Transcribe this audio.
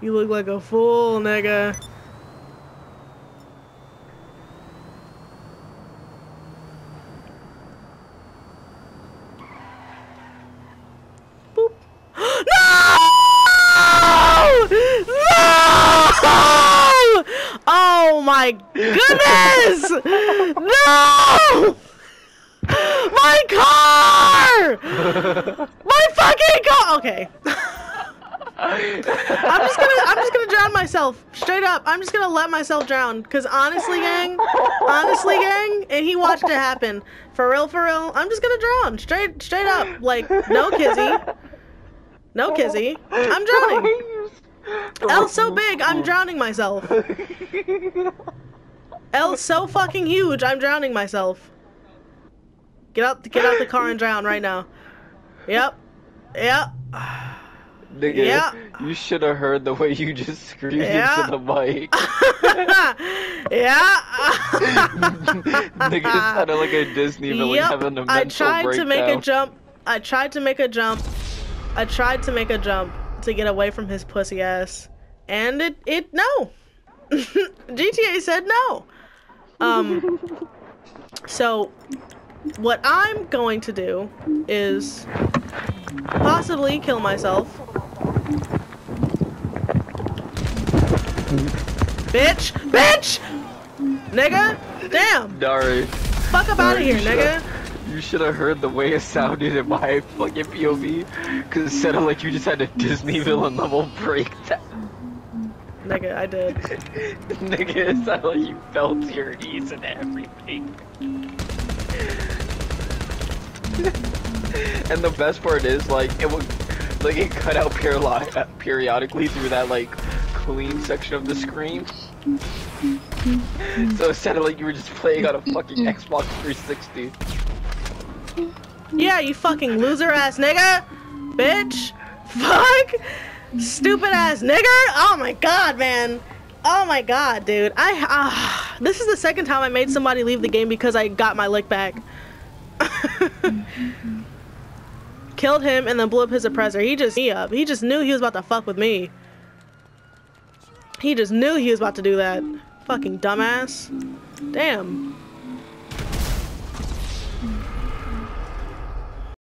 You look like a fool, nigga. Boop. no! No! Oh my goodness! No! My car! My fucking car! Okay. I'm just gonna I'm just gonna drown myself. Straight up. I'm just gonna let myself drown. Cause honestly, gang, honestly, gang, and he watched it happen. For real, for real. I'm just gonna drown. Straight straight up. Like, no kizzy. No kizzy. I'm drowning. L's so big, I'm drowning myself. L's so fucking huge, I'm drowning myself. Get out get out the car and drown right now. Yep. Yep. Nigga, Yeah. you should have heard the way you just screamed Yeah. into the mic. yeah. Nigga, it sounded like a Disney villain Yep, having a mental I tried breakdown. to make a jump. I tried to make a jump. I tried to make a jump to get away from his pussy ass. And it it no. GTA said no. Um so what I'm going to do is possibly kill myself. Bitch! Bitch! Nigga! Damn! Dari, Fuck up out of here, nigga! you should have heard the way it sounded in my fucking POV. Cause it sounded like you just had a Disney villain level breakdown. Nigga, I did. Nigga, it sounded like you felt your knees and everything. and the best part is, like, it would, like, it cut out periodi- uh, periodically through that, like, clean section of the screen. so it sounded like you were just playing on a fucking Xbox 360. Yeah, you fucking loser ass nigga! Bitch! Fuck! Stupid ass nigger! Oh my god, man! Oh my god, dude. I ah, this is the second time I made somebody leave the game because I got my lick back. Killed him and then blew up his oppressor. He just me up. Uh, he just knew he was about to fuck with me. He just knew he was about to do that. Fucking dumbass. Damn.